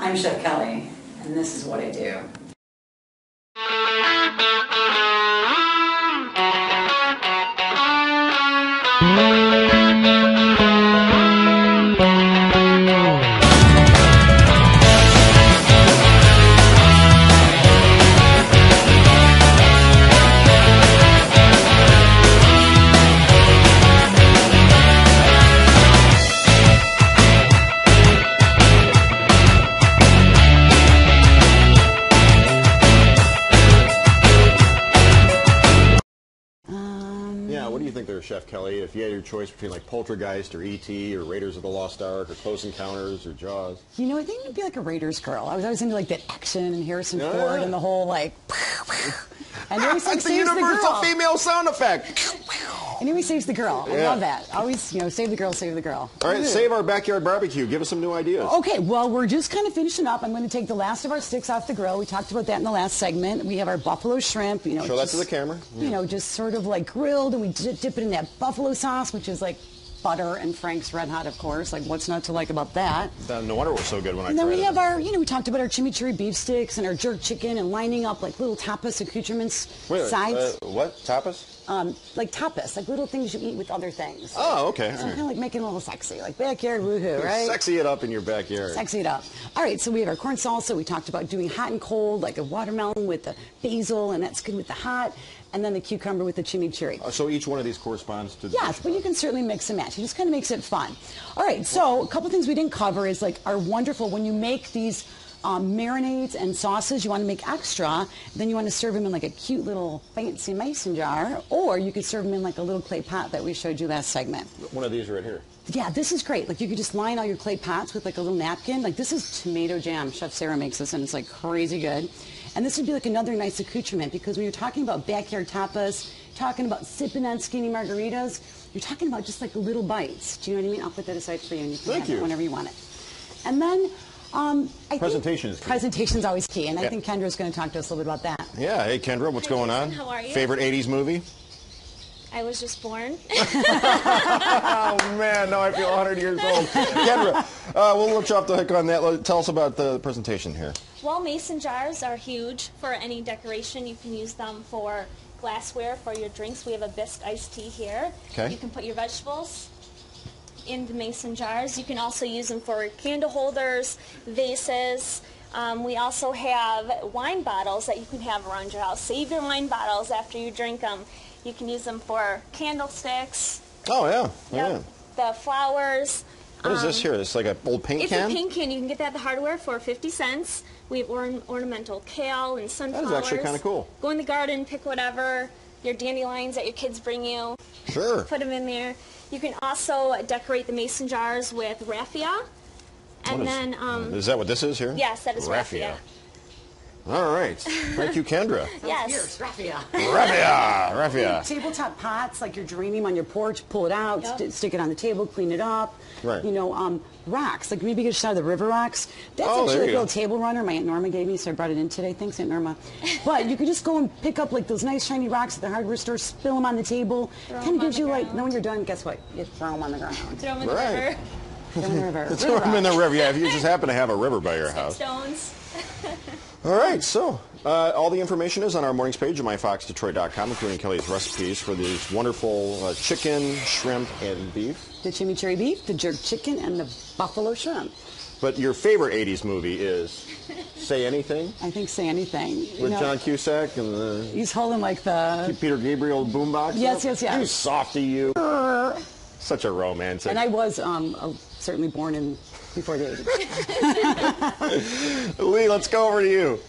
I'm Chef Kelli, and this is what I do. Yeah, you think there, Chef Kelli? If you had your choice between like Poltergeist or E.T. or Raiders of the Lost Ark or Close Encounters or Jaws? You know, I think it'd be like a Raiders girl. I was always into like that action and Harrison Yeah. Ford and the whole like. And he always like That's the the universal female sound effect. And he saves the girl. I Yeah. love that. Always, you know, save the girl, save the girl. All right, save our backyard barbecue. Give us some new ideas. Okay, well, we're just kind of finishing up. I'm going to take the last of our sticks off the grill. We talked about that in the last segment. We have our buffalo shrimp. You know, Show that just- to the camera. You know, just sort of like grilled, and we dip it in that buffalo sauce, which is like butter and Frank's Red Hot, of course. Like, what's not to like about that? Uh, No wonder was so good when I And then tried we it. have our, you know, we talked about our chimichurri beef sticks and our jerk chicken and lining up like little tapas accoutrements, Wait, sides, uh, what? Tapas? um, like tapas, like little things you eat with other things. Oh, okay. So right. kind of like making it a little sexy, like backyard woohoo, right? Sexy it up in your backyard. Sexy it up. All right, so we have our corn salsa. We talked about doing hot and cold, like a watermelon with the basil, and that's good with the hot. And then the cucumber with the chimichurri. Uh, So each one of these corresponds to the Yes, but you can certainly mix and match. It just kind of makes it fun. All right, so a couple things we didn't cover is like are wonderful, when you make these um, marinades and sauces, you want to make extra, then you want to serve them in like a cute little fancy mason jar, or you could serve them in like a little clay pot that we showed you last segment. One of these right here. Yeah, this is great. Like you could just line all your clay pots with like a little napkin. Like this is tomato jam. Chef Sarah makes this and it's like crazy good. And this would be like another nice accoutrement because when you're talking about backyard tapas, talking about sipping on skinny margaritas, you're talking about just like little bites. Do you know what I mean? I'll put that aside for you and you can Thank have it you. whenever you want it. And then um, I think Presentation is key. presentation's always key, and I Yeah. think Kendra's going to talk to us a little bit about that. Yeah. Hey, Kendra, what's Hi, going on? How are you? Favorite 80s movie? I was just born. Oh, man, now I feel 100 years old. Kendra, uh, we'll let you off the hook on that. Tell us about the presentation here. well, mason jars are huge for any decoration. You can use them for glassware for your drinks. We have a bisque iced tea here. Okay. You can put your vegetables in the mason jars. You can also use them for candle holders, vases. Um, we also have wine bottles that you can have around your house. Save your wine bottles after you drink them. You can use them for candlesticks. Oh, yeah. yeah. The flowers. What is this here? It's like an old paint It's can? a paint can. You can get that at the hardware for 50 cents. We have orn- ornamental kale and sunflowers. That is actually kinda cool. Go in the garden, pick whatever, your dandelions that your kids bring you, Sure. put them in there. You can also decorate the mason jars with raffia. And is- then, um, Is that what this is here? yes, that is raffia. All right. Thank you, Kendra. Yes. Here's raffia. raffia. Raffia. Tabletop pots, like you're draining them on your porch, pull it out, Yep. st- stick it on the table, clean it up. Right. You know, um, rocks, like maybe get a shot of the river rocks. That's Oh, there actually a you little table runner my Aunt Norma gave me, so I brought it in today. Thanks, Aunt Norma. But you could just go and pick up like those nice shiny rocks at the hardware store, spill them on the table. Throw 'em Kind of gives the you like, ground. then when you're done, guess what? You throw them on the ground. Throw them in the Right. river. Throw 'em in the river. Throw River them in the rocks. river. Yeah, if you just happen to have a river by your house. Stones. All right, so uh, all the information is on our mornings page at myfoxdetroit.com, including Kelli's recipes for these wonderful uh, chicken, shrimp, and beef. The chimichurri beef, the jerk chicken, and the buffalo shrimp. But your favorite 80s movie is Say Anything I think say anything. You with know, John Cusack and the He's holding like the Peter Gabriel boombox. Yes, yes, yes. You softy, you. Such a romantic. And I was um, certainly born in before the 80s. Lee, let's go over to you.